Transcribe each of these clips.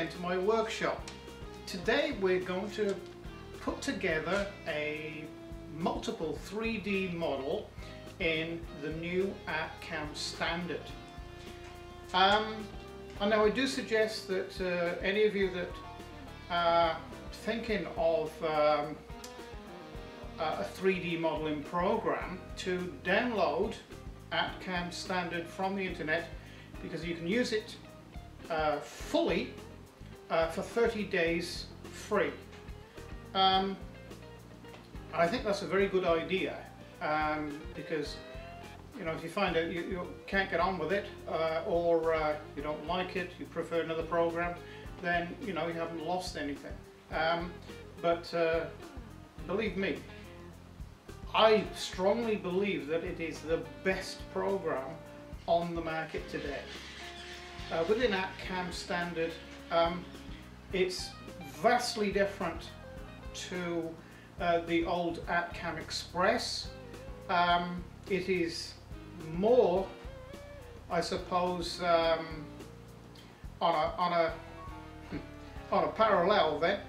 Again to my workshop. Today we're going to put together a multiple 3D model in the new ArtCam standard. Um, and now I do suggest that uh, any of you that are thinking of um, a 3D modeling program to download ArtCam standard from the internet because you can use it uh, fully uh, for 30 days free. Um, I think that's a very good idea um, because you know if you find out you, you can't get on with it uh, or uh, you don't like it, you prefer another program, then you know you haven't lost anything. Um, but uh, believe me, I strongly believe that it is the best program on the market today. Uh, within ArtCam standard, um, it's vastly different to uh, the old ArtCam Express. Um, it is more, I suppose, um, on a on a on a parallel then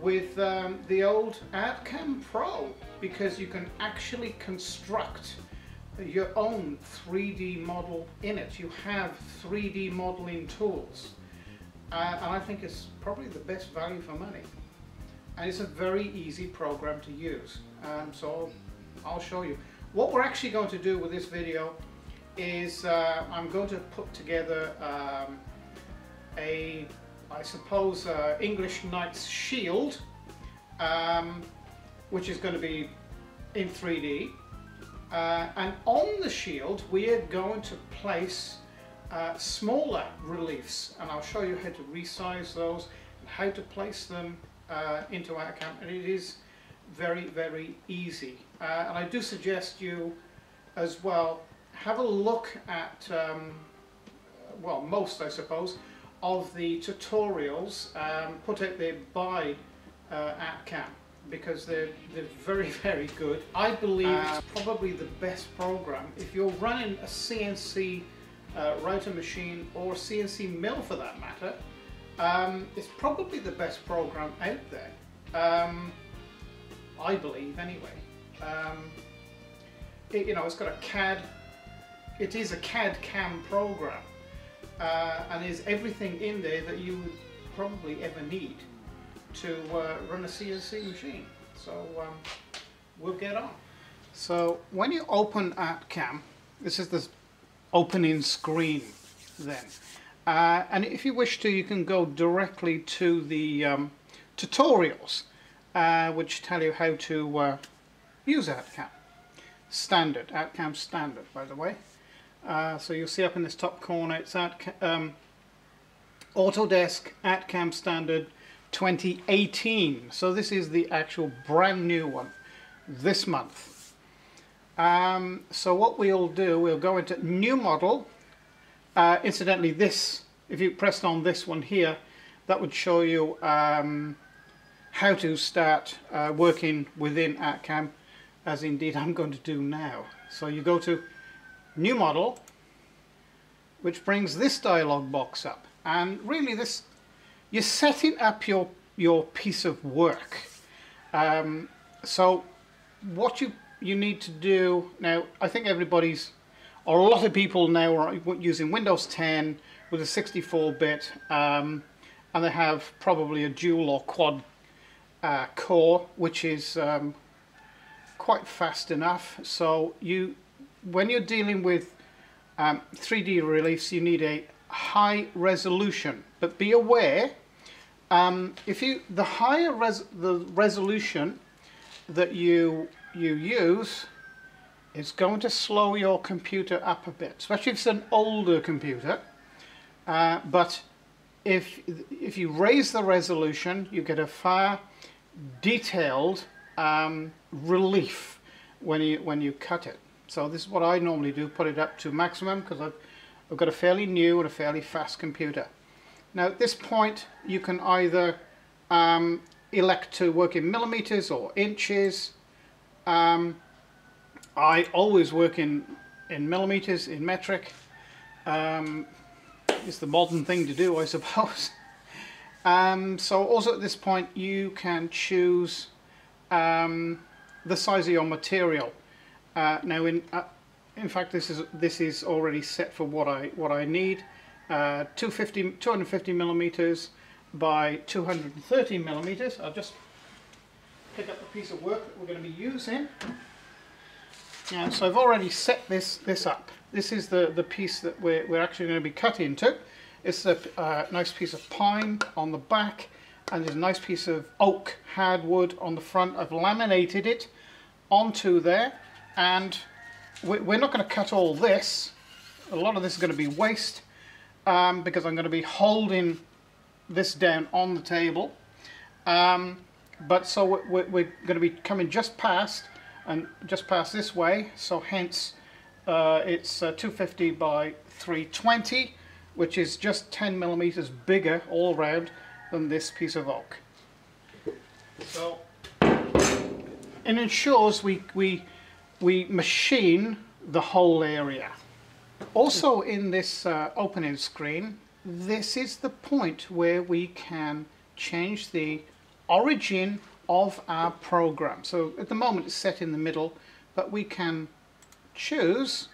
with um, the old ArtCam Pro because you can actually construct your own 3D model in it. You have 3D modeling tools. Uh, and I think it's probably the best value for money. And it's a very easy program to use. Um, so I'll show you. What we're actually going to do with this video is uh, I'm going to put together um, a, I suppose, uh, English Knight's Shield, um, which is going to be in 3D. Uh, and on the shield we are going to place uh, smaller reliefs and I'll show you how to resize those and how to place them uh, into ArtCam and it is very very easy uh, and I do suggest you as well have a look at um, well most I suppose of the tutorials um, put out there by uh, ArtCam because they're, they're very, very good. I believe uh, it's probably the best program. If you're running a CNC uh, router machine or CNC mill for that matter, um, it's probably the best program out there. Um, I believe anyway. Um, it, you know, it's got a CAD, it is a CAD CAM program uh, and there's everything in there that you would probably ever need to uh, run a CNC machine. So um, we'll get on. So when you open ArtCam, this is the opening screen then. Uh, and if you wish to, you can go directly to the um, tutorials, uh, which tell you how to uh, use ArtCam. Standard, ArtCam standard, by the way. Uh, so you'll see up in this top corner, it's Art, um, Autodesk ArtCam standard 2018. So this is the actual brand new one this month. Um, so what we'll do, we'll go into new model. Uh, incidentally, this, if you pressed on this one here, that would show you um, how to start uh, working within ArtCam, as indeed I'm going to do now. So you go to new model, which brings this dialog box up. And really this you're setting up your your piece of work. Um, so what you you need to do now, I think everybody's or a lot of people now are using Windows 10 with a 64-bit, um, and they have probably a dual or quad uh, core, which is um, quite fast enough. So you, when you're dealing with 3D um, reliefs, you need a high resolution, but be aware um, if you the higher res the resolution that you you use is going to slow your computer up a bit, especially if it's an older computer. Uh, but if if you raise the resolution, you get a far detailed um, relief when you when you cut it. So this is what I normally do, put it up to maximum because I've, I've got a fairly new and a fairly fast computer. Now at this point you can either um, elect to work in millimeters or inches. Um, I always work in, in millimeters, in metric. Um, it's the modern thing to do I suppose. Um, so also at this point you can choose um, the size of your material. Uh, now, in uh, in fact, this is this is already set for what I what I need. Uh, 250 250 millimeters by 230 millimeters. I'll just pick up the piece of work that we're going to be using. Now, so I've already set this this up. This is the the piece that we're we're actually going to be cut into. It's a uh, nice piece of pine on the back, and there's a nice piece of oak hardwood on the front. I've laminated it onto there and we're not going to cut all this a lot of this is going to be waste um, because I'm going to be holding this down on the table um, but so we're, we're, going to be coming just past and just past this way so hence uh, it's uh, 250 by 320 which is just 10 millimeters bigger all around than this piece of oak so it ensures we, we we machine the whole area. Also in this uh, opening screen, this is the point where we can change the origin of our program. So at the moment it's set in the middle, but we can choose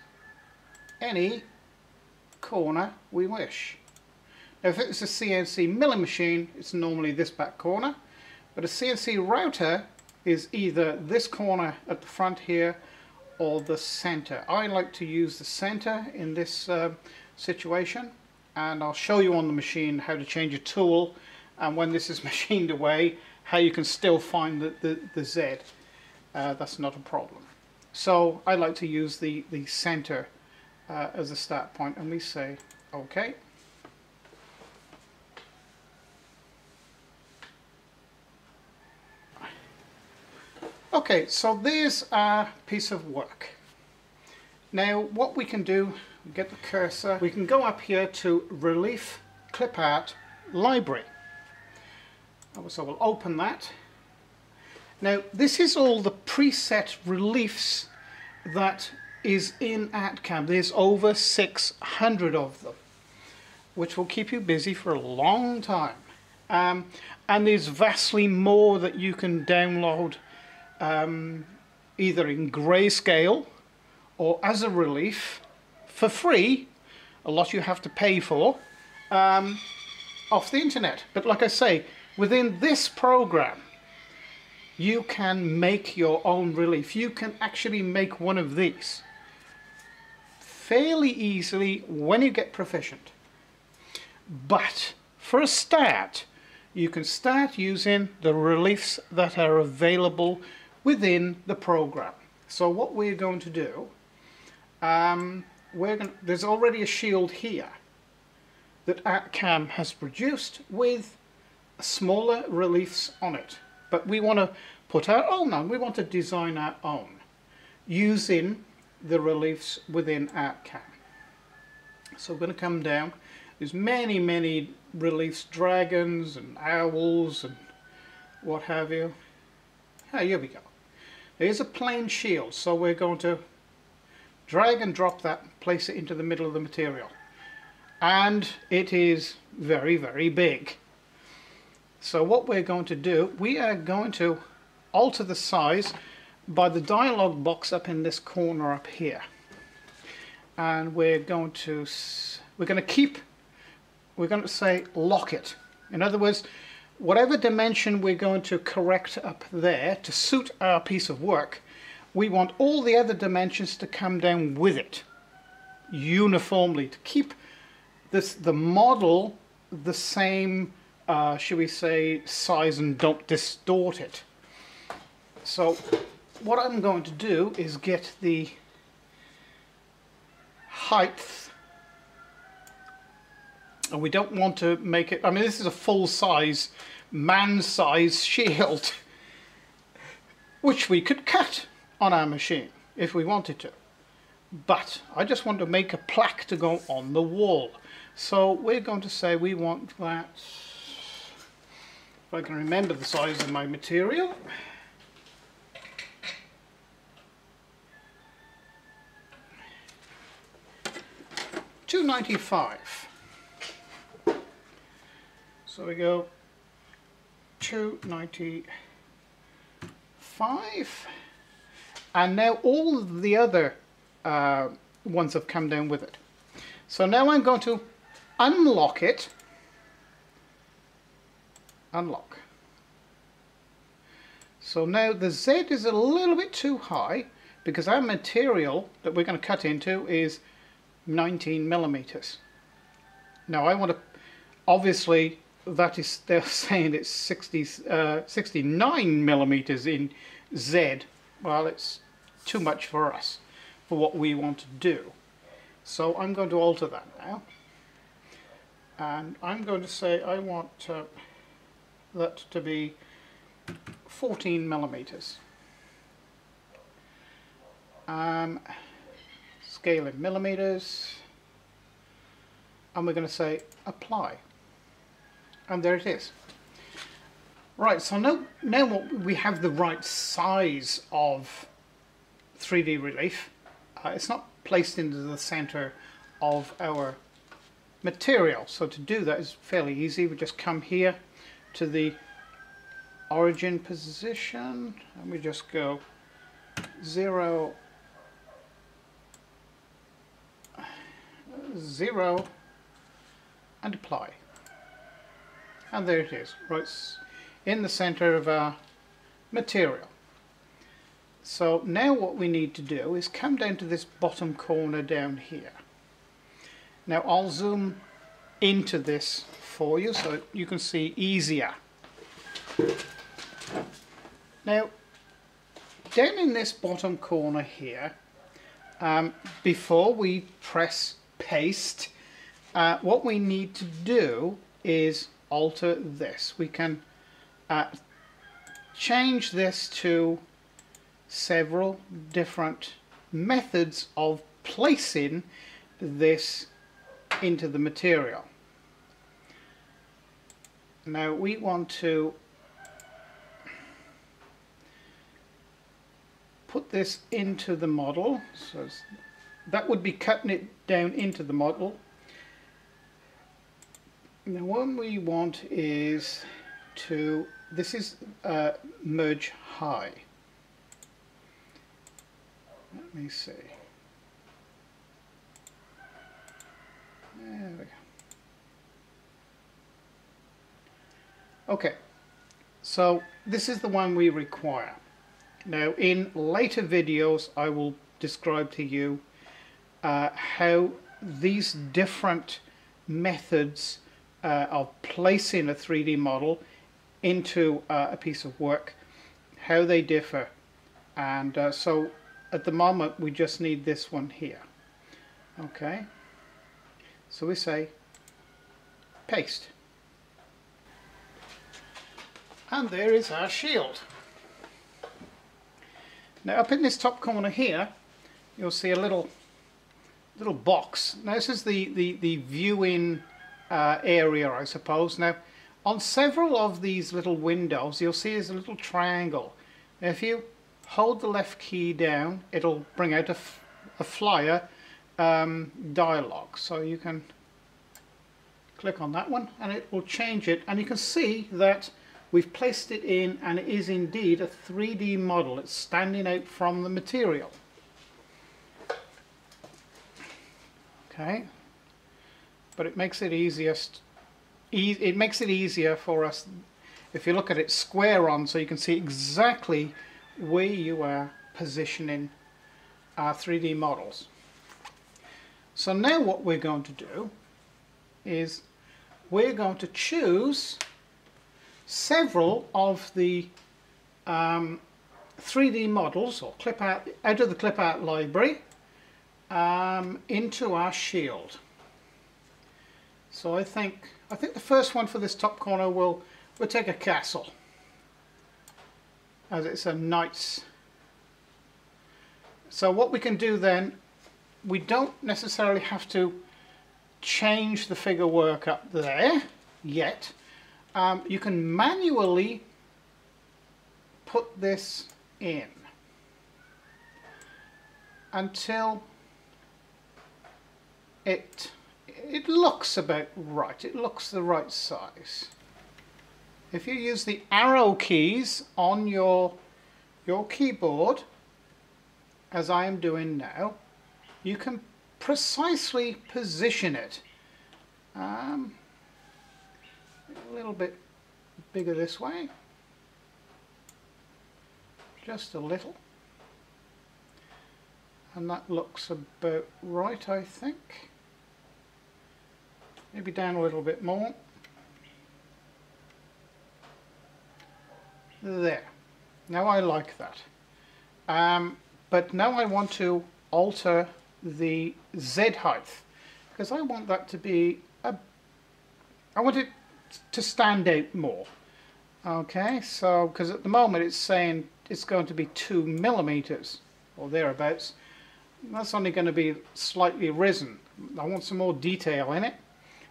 any corner we wish. Now if it's a CNC milling machine, it's normally this back corner, but a CNC router is either this corner at the front here or the center. I like to use the center in this uh, situation and I'll show you on the machine how to change a tool and when this is machined away how you can still find the, the, the Z. Uh, that's not a problem. So I like to use the, the center uh, as a start point and we say OK. Okay, so there's a piece of work. Now what we can do, get the cursor, we can go up here to Relief Clip Art Library. So we'll open that. Now this is all the preset reliefs that is in ArtCam. There's over 600 of them, which will keep you busy for a long time. Um, and there's vastly more that you can download um, either in grayscale or as a relief for free, a lot you have to pay for, um, off the internet. But like I say, within this program, you can make your own relief. You can actually make one of these fairly easily when you get proficient. But for a start, you can start using the reliefs that are available within the program. So what we're going to do, um, we're going there's already a shield here that ArtCam has produced with smaller reliefs on it. But we want to put our own on, we want to design our own using the reliefs within ArtCam. So we're going to come down, there's many many reliefs, dragons and owls and what have you. Ah, here we go. Here's a plain shield, so we're going to drag and drop that, place it into the middle of the material. And it is very, very big. So what we're going to do, we are going to alter the size by the dialog box up in this corner up here. And we're going to, we're going to keep, we're going to say lock it. In other words, whatever dimension we're going to correct up there to suit our piece of work, we want all the other dimensions to come down with it uniformly to keep this the model the same uh, should we say size and don't distort it. So what I'm going to do is get the height. And we don't want to make it I mean this is a full size man size shield which we could cut on our machine if we wanted to. But I just want to make a plaque to go on the wall. So we're going to say we want that if I can remember the size of my material Two ninety five. So we go two ninety five, and now all the other uh, ones have come down with it. So now I'm going to unlock it. Unlock. So now the Z is a little bit too high because our material that we're going to cut into is 19 millimeters. Now I want to, obviously that is, they're saying it's 60, uh, 69 millimeters in Z. Well, it's too much for us, for what we want to do. So I'm going to alter that now. And I'm going to say I want uh, that to be 14 millimeters. Um, scale in millimeters. And we're going to say apply. And there it is. Right so now now we have the right size of 3d relief uh, it's not placed into the center of our material. So to do that is fairly easy. We just come here to the origin position. And we just go 0 0 and apply. And there it is right in the center of our material. So now what we need to do is come down to this bottom corner down here. Now I'll zoom into this for you so you can see easier now down in this bottom corner here um, before we press paste, uh, what we need to do is alter this. We can uh, change this to several different methods of placing this into the material. Now we want to put this into the model so that would be cutting it down into the model. Now what we want is to, this is uh, merge high. Let me see. There we go. Okay, so this is the one we require. Now in later videos I will describe to you uh, how these different methods uh, of placing a 3D model into uh, a piece of work, how they differ. And uh, so at the moment we just need this one here. Okay, so we say paste. And there is our shield. Now up in this top corner here, you'll see a little little box. Now this is the, the, the viewing uh, area I suppose. Now on several of these little windows you'll see there's a little triangle. Now, if you hold the left key down it'll bring out a, a flyer um, dialog. So you can click on that one and it will change it and you can see that we've placed it in and it is indeed a 3D model. It's standing out from the material. okay but it makes it easiest e it makes it easier for us if you look at it square on so you can see exactly where you are positioning our 3D models so now what we're going to do is we're going to choose several of the um, 3D models or clip out out of the clip art library um, into our shield. So I think I think the first one for this top corner will we'll take a castle as it's a knight's so what we can do then we don't necessarily have to change the figure work up there yet um, you can manually put this in until it it looks about right. It looks the right size. If you use the arrow keys on your your keyboard as I am doing now you can precisely position it. Um, little bit bigger this way. Just a little. And that looks about right I think. Maybe down a little bit more. There. Now I like that. Um, but now I want to alter the Z height because I want that to be a I want it to stand out more. Okay so because at the moment it's saying it's going to be two millimeters or thereabouts. That's only going to be slightly risen. I want some more detail in it.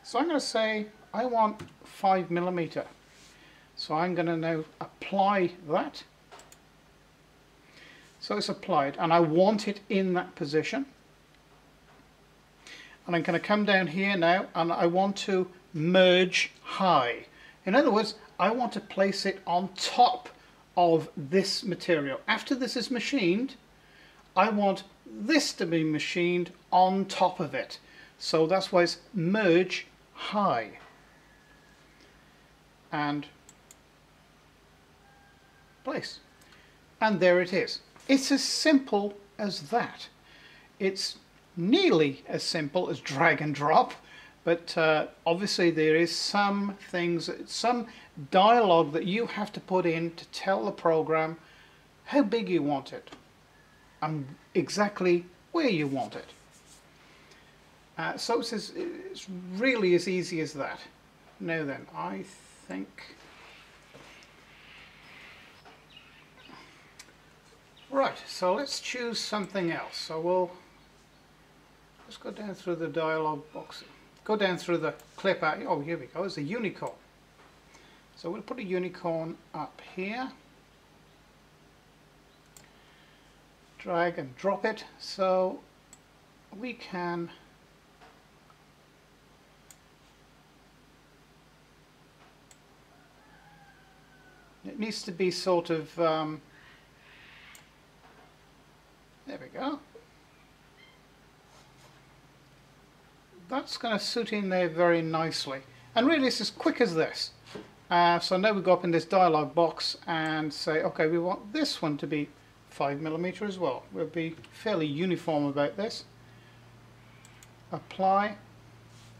So I'm going to say I want five millimeter. So I'm going to now apply that. So it's applied and I want it in that position. And I'm going to come down here now and I want to merge high in other words I want to place it on top of this material. After this is machined, I want this to be machined on top of it. So that's why it's merge high. And place. And there it is. It's as simple as that. It's nearly as simple as drag and drop, but uh, obviously there is some things, some dialogue that you have to put in to tell the program how big you want it and exactly where you want it. Uh, so it's, as, it's really as easy as that. Now then, I think... Right, so let's choose something else. So we'll just go down through the dialog box go down through the clip. Oh, here we go. It's a unicorn. So we'll put a unicorn up here. Drag and drop it so we can it needs to be sort of um, there we go that's going to suit in there very nicely. And really it's as quick as this. Uh, so now we go up in this dialog box and say, okay, we want this one to be 5 millimeter as well. We'll be fairly uniform about this. Apply,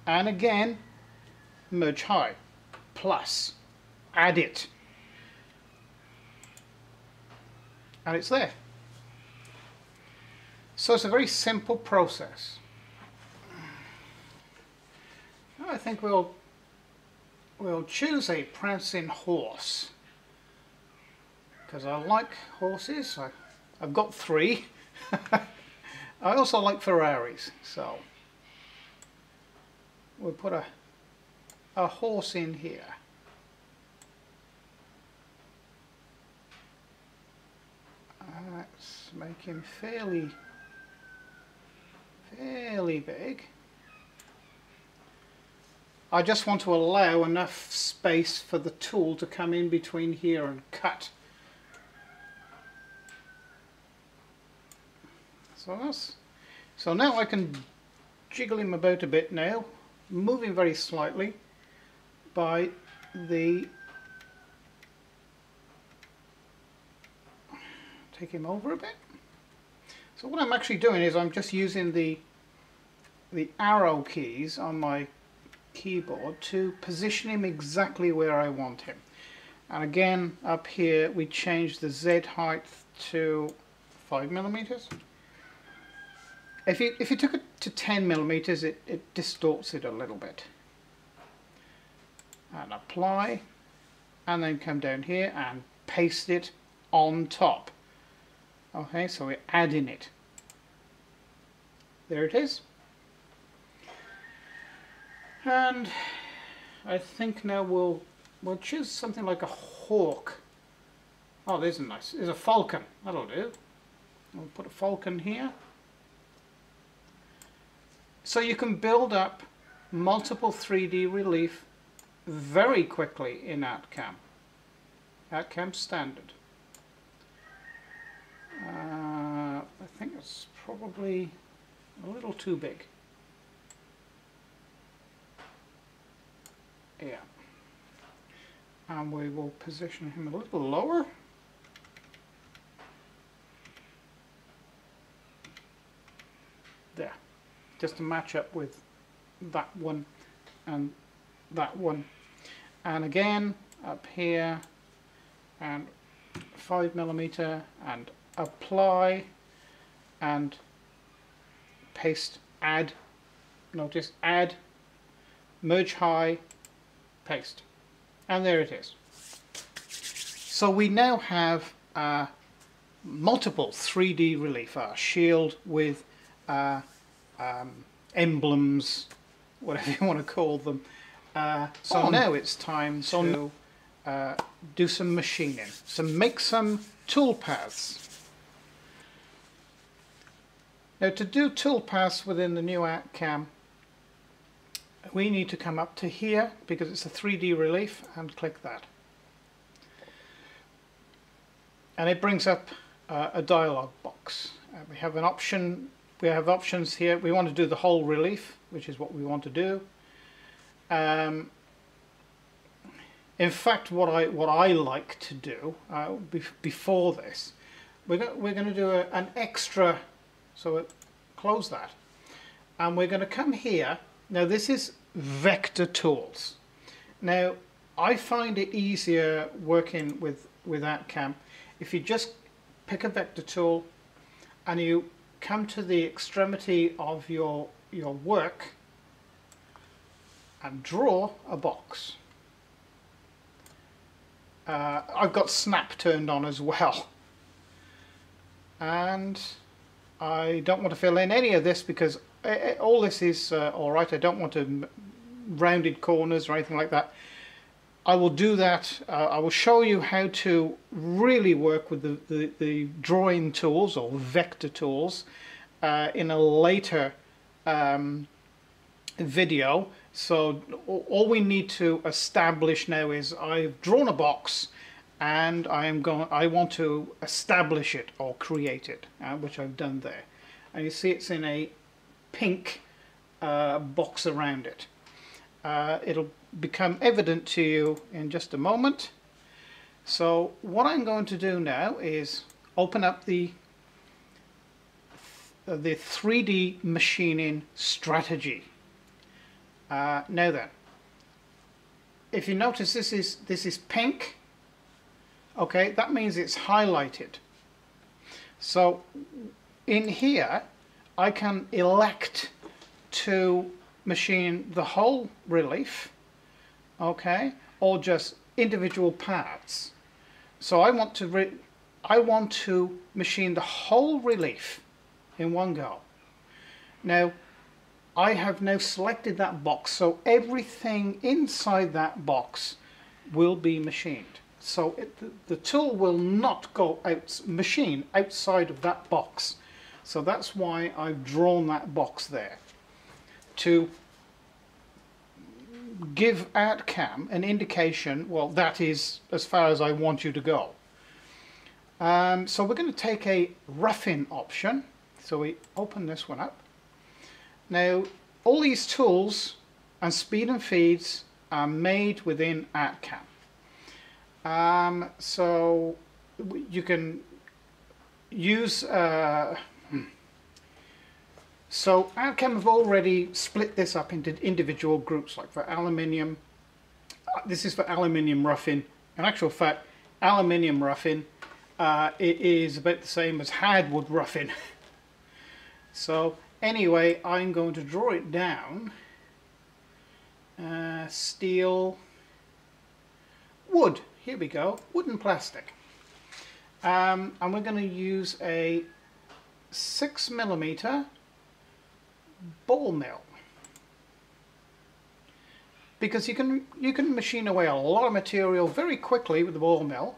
and again, merge high, plus, add it. And it's there. So it's a very simple process. I think we'll we'll choose a prancing horse because I like horses. I, I've got three. I also like Ferraris, so we'll put a a horse in here. Let's make him fairly fairly big. I just want to allow enough space for the tool to come in between here and cut. So that's so now I can jiggle him about a bit now, moving very slightly by the take him over a bit. So what I'm actually doing is I'm just using the the arrow keys on my keyboard to position him exactly where I want him. And again, up here, we change the Z height to 5 millimeters. If you, if you took it to 10 millimeters, it, it distorts it a little bit. and apply and then come down here and paste it on top. Okay, so we're adding it. There it is. And I think now we'll we'll choose something like a hawk. Oh, there's a nice. There's a falcon. That'll do. We'll put a falcon here. So you can build up multiple 3D relief very quickly in ArtCam. ArtCam standard. Uh, I think it's probably a little too big. Yeah. And we will position him a little lower. There. Just to match up with that one and that one. And again, up here, and 5 millimeter, and apply, and paste, add, notice, add, merge high, paste. And there it is. So we now have uh, multiple 3D relief, our shield with uh, um, emblems, whatever you want to call them. Uh, so On. now it's time so to uh, do some machining. So make some tool paths. Now to do tool paths within the new ArtCam, we need to come up to here because it's a 3D relief and click that. And it brings up uh, a dialog box. Uh, we have an option, we have options here. We want to do the whole relief, which is what we want to do. Um, in fact, what I what I like to do uh, be before this, we're go we're going to do a, an extra. So close that, and we're going to come here. Now this is vector tools. Now I find it easier working with with ArtCam if you just pick a vector tool and you come to the extremity of your your work and draw a box. Uh, I've got snap turned on as well and I don't want to fill in any of this because all this is uh, alright I don't want to rounded corners or anything like that. I will do that. Uh, I will show you how to really work with the, the, the drawing tools or vector tools uh, in a later um, video. So all we need to establish now is I've drawn a box and I am going I want to establish it or create it uh, which I've done there. And you see it's in a pink uh, box around it. Uh, it'll become evident to you in just a moment. So what I'm going to do now is open up the the 3D machining strategy. Uh, now then, if you notice this is this is pink, okay, that means it's highlighted. So in here, I can elect to machine the whole relief, okay, or just individual parts. So I want to I want to machine the whole relief in one go. Now I have now selected that box so everything inside that box will be machined so it, the, the, tool will not go out machine outside of that box so that's why I've drawn that box there to give ArtCam an indication well that is as far as I want you to go um, so we're going to take a roughing option so we open this one up now, all these tools and speed and feeds are made within ArtCam. Um, so you can use uh. So ArtCam have already split this up into individual groups like for aluminium? Uh, this is for aluminium roughing. In actual fact aluminium roughing uh, it is about the same as hardwood roughing. So Anyway, I'm going to draw it down. Uh, steel, wood, here we go, wooden plastic. Um, and we're going to use a 6 millimeter ball mill. Because you can you can machine away a lot of material very quickly with the ball mill.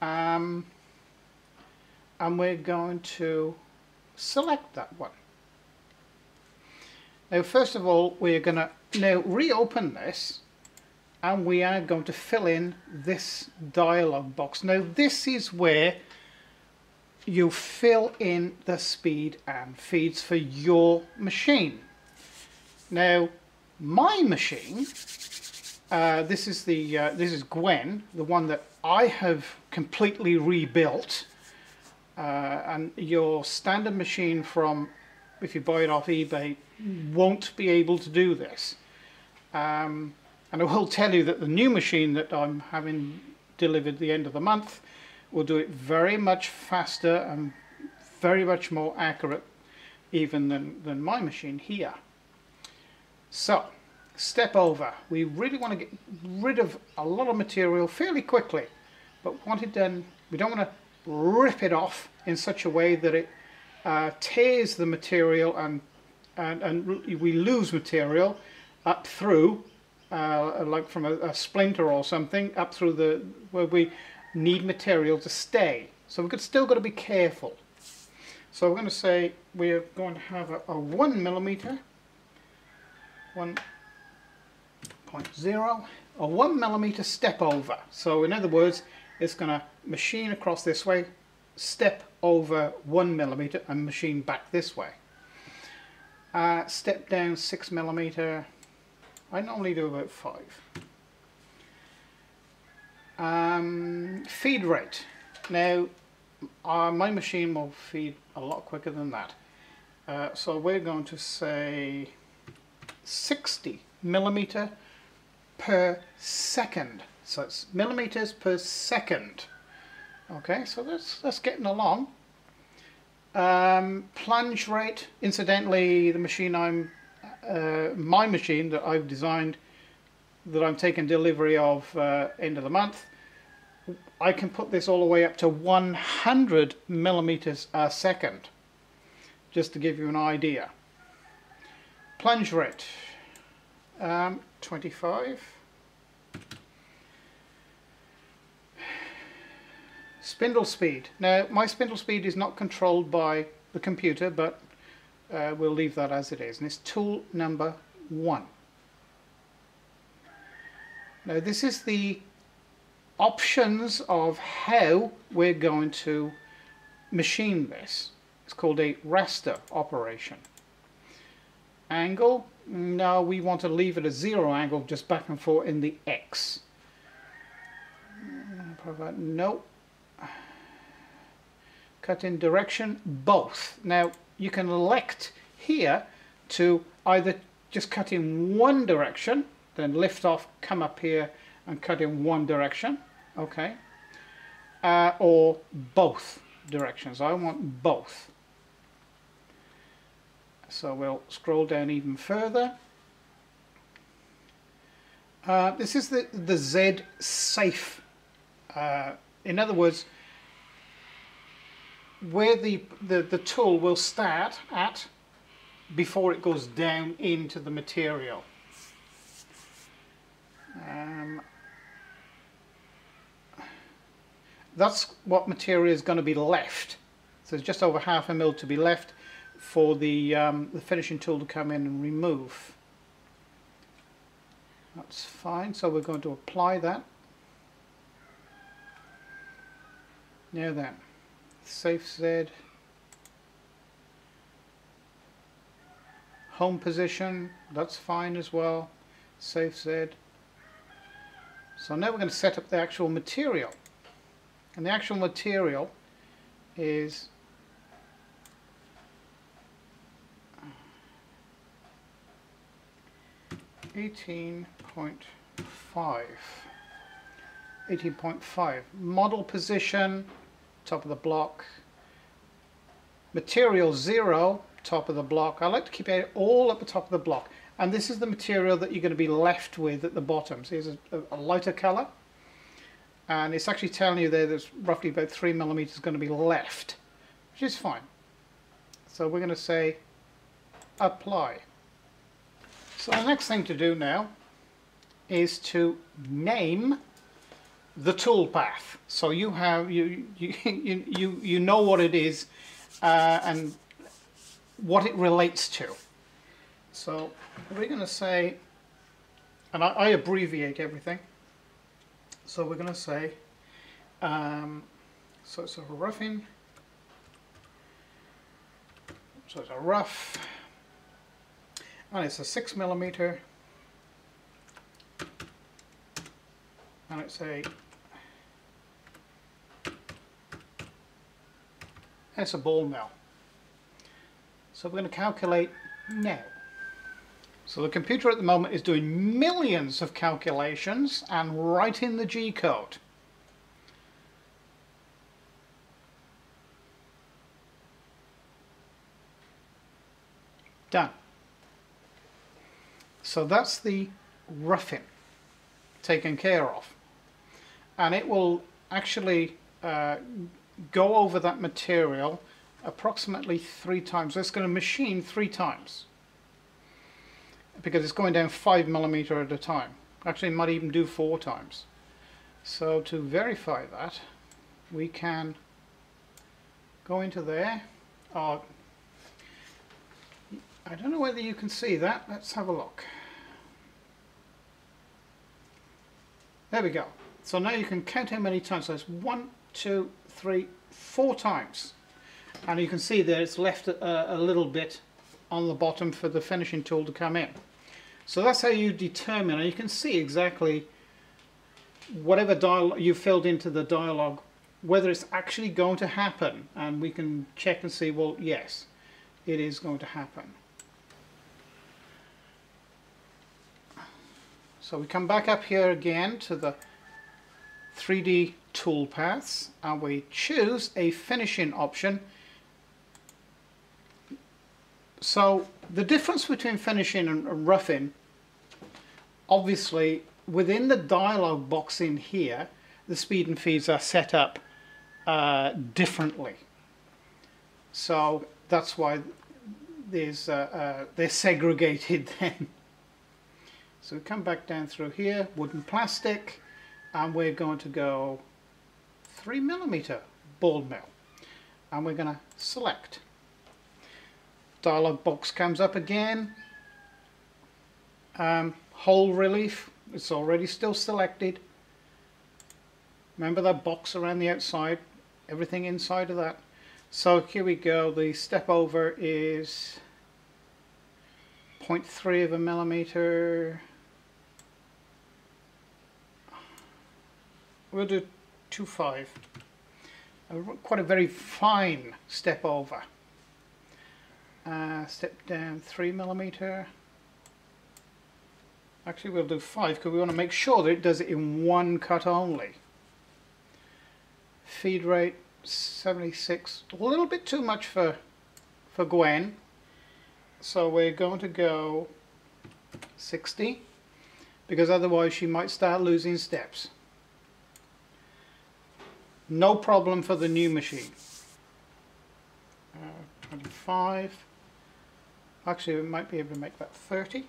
Um, and we're going to select that one. Now first of all we're going to now reopen this and we are going to fill in this dialog box. Now this is where you fill in the speed and feeds for your machine now my machine uh, this is the uh, this is Gwen, the one that I have completely rebuilt. Uh, and your standard machine from, if you buy it off eBay, won't be able to do this. Um, and I will tell you that the new machine that I'm having delivered the end of the month will do it very much faster and very much more accurate even than, than my machine here. So, step over. We really want to get rid of a lot of material fairly quickly, but want it done, we don't want to rip it off in such a way that it uh, tears the material and, and, and we lose material up through, uh, like from a, a, splinter or something, up through the, where we need material to stay. So we've still got to be careful. So we're going to say we're going to have a, a one millimeter, one 0.0 or 1 millimeter step over. So in other words, it's going to machine across this way, step over 1 millimeter and machine back this way. Uh, step down 6 millimeter. I normally do about 5. Um, feed rate. Now, my machine will feed a lot quicker than that. Uh, so we're going to say 60 millimeter per second. So it's millimeters per second. Okay, so that's, that's getting along. Um, plunge rate, incidentally, the machine I'm, uh, my machine that I've designed, that I'm taking delivery of uh, end of the month, I can put this all the way up to 100 millimeters a second, just to give you an idea. Plunge rate, um, 25. Spindle speed. Now my spindle speed is not controlled by the computer but uh, we'll leave that as it is and it's tool number one. Now this is the options of how we're going to machine this. It's called a raster operation. Angle, no, we want to leave it a zero angle just back and forth in the X. No. Cut in direction, both. Now you can elect here to either just cut in one direction, then lift off, come up here and cut in one direction, okay, uh, or both directions. I want both. So we'll scroll down even further. Uh, this is the, the Z safe. Uh, in other words, where the, the, the tool will start at before it goes down into the material. Um, that's what material is going to be left. So there's just over half a mil to be left for the, um, the finishing tool to come in and remove. That's fine, so we're going to apply that. Now then, safe Z, home position, that's fine as well, safe Z. So now we're going to set up the actual material. And the actual material is 18.5 18.5 model position top of the block. Material zero top of the block. I like to keep it all at the top of the block and this is the material that you're going to be left with at the bottom. So here's a, a lighter color. And it's actually telling you there there's roughly about three millimeters going to be left which is fine. So we're going to say apply. So the next thing to do now is to name the toolpath. So you have you you you you, you know what it is uh, and what it relates to so we're going to say and I, I abbreviate everything so we're going to say, um, so it's a roughing, so it's a rough, and it's a six millimeter, and it's a, it's a ball mill. So we're going to calculate now. So the computer at the moment is doing millions of calculations and writing the G-code. Done. So that's the roughing taken care of. And it will actually uh, go over that material approximately three times. So It's going to machine three times because it's going down five millimeter at a time. Actually, it might even do four times. So to verify that, we can go into there. Oh, I don't know whether you can see that. Let's have a look. There we go. So now you can count how many times. So it's one, two, three, four times. And you can see that it's left a, a little bit on the bottom for the finishing tool to come in. So that's how you determine, and you can see exactly whatever dialogue you filled into the dialogue, whether it's actually going to happen. And we can check and see, well, yes, it is going to happen. So we come back up here again to the 3D toolpaths and we choose a finishing option. So the difference between finishing and roughing obviously within the dialog box in here the speed and feeds are set up uh, differently. So that's why there's uh, uh, they're segregated then. So we come back down through here wooden plastic and we're going to go three millimeter ball mill. And we're going to select. Dialog box comes up again. Um, Whole relief, it's already still selected. Remember that box around the outside, everything inside of that. So here we go, the step over is 0.3 of a millimeter. We'll do 2.5. Quite a very fine step over. Uh, step down 3 millimeter. Actually we'll do 5 because we want to make sure that it does it in one cut only. Feed rate 76, a little bit too much for, for Gwen. So we're going to go 60 because otherwise she might start losing steps. No problem for the new machine. Uh, 25. Actually, we might be able to make that 30.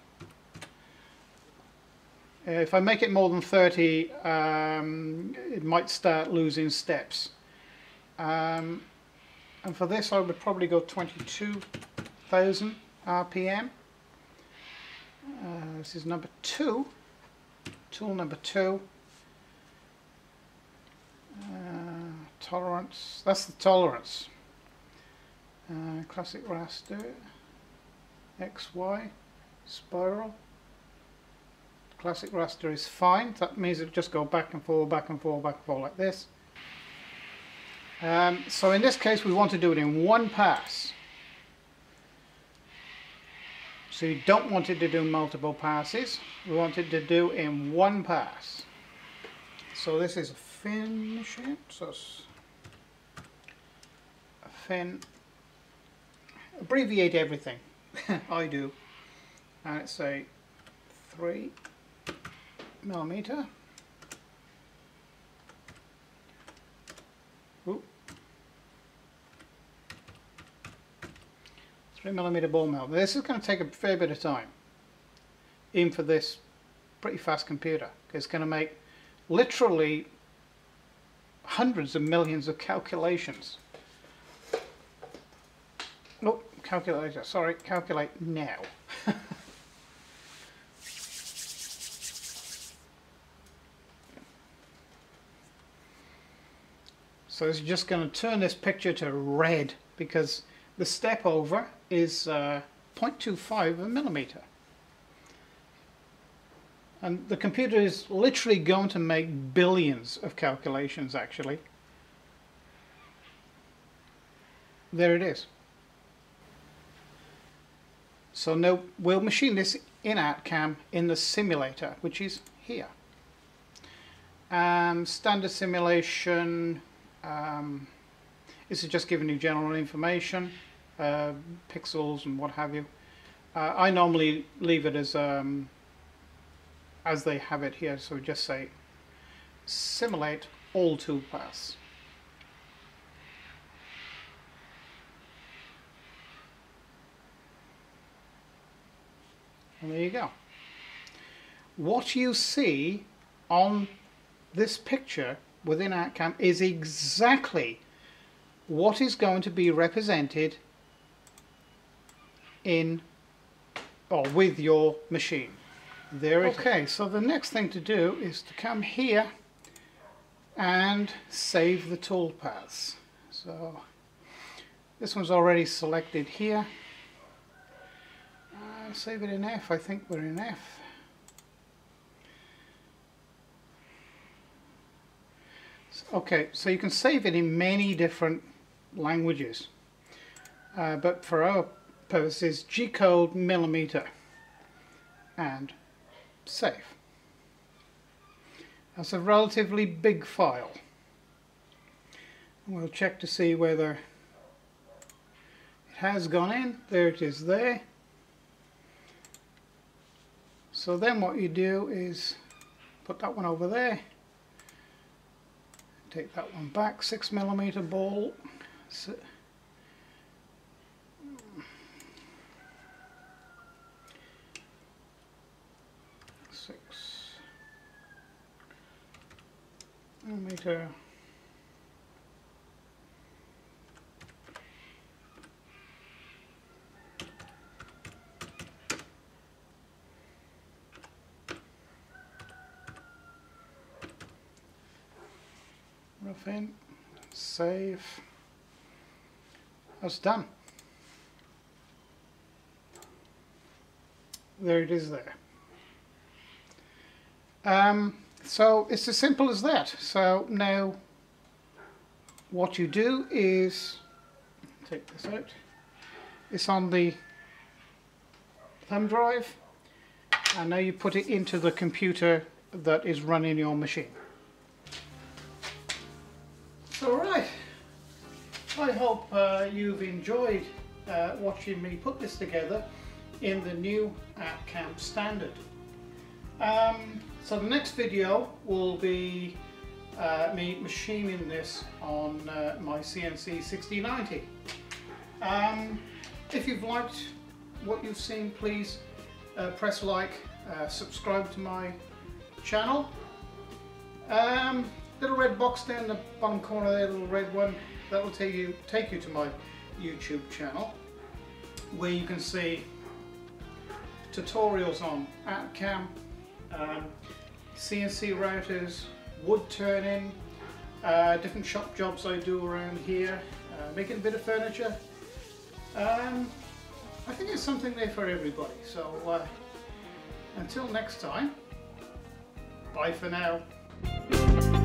Uh, if I make it more than 30, um, it might start losing steps. Um, and for this I would probably go 22,000 RPM. Uh, this is number two, tool number two. Uh, tolerance, that's the tolerance. Uh, classic raster, XY, spiral. Classic raster is fine. That means it'll just go back and forth, back and forth, back and forth like this. Um, so in this case we want to do it in one pass. So you don't want it to do multiple passes. We want it to do in one pass. So this is a finishing. So fin. Abbreviate everything. I do. And it's a three millimeter. Ooh. Three millimeter ball mill. This is going to take a fair bit of time, even for this pretty fast computer. It's going to make literally hundreds of millions of calculations. Nope, oh, calculator. Sorry, calculate now. So it's just going to turn this picture to red because the step over is uh, 0.25 of a millimeter. And the computer is literally going to make billions of calculations actually. There it is. So now we'll machine this in ArtCam in the simulator, which is here. Um, standard simulation, um, this is just giving you general information, uh, pixels and what have you. Uh, I normally leave it as um, as they have it here. So just say simulate all toolpaths. And there you go. What you see on this picture within ArtCam is exactly what is going to be represented in or with your machine. There okay, so the next thing to do is to come here and save the toolpaths. So this one's already selected here. Uh, save it in F, I think we're in F. Okay, so you can save it in many different languages. Uh, but for our purposes, G-code millimeter and save. That's a relatively big file. We'll check to see whether it has gone in. There it is there. So then what you do is put that one over there. Take that one back, six millimeter ball. So meter rough in, save, that's done. There it is there. Um, so it's as simple as that. So now what you do is, take this out, it's on the thumb drive and now you put it into the computer that is running your machine. Hope uh, you've enjoyed uh, watching me put this together in the new Camp standard. Um, so the next video will be uh, me machining this on uh, my CNC 6090. Um, if you've liked what you've seen, please uh, press like, uh, subscribe to my channel. Um, little red box down the bottom corner there, little red one, that will take you, take you to my YouTube channel where you can see tutorials on ArtCam, um, CNC routers, wood turning, uh, different shop jobs I do around here, uh, making a bit of furniture. Um, I think there's something there for everybody. So uh, until next time, bye for now.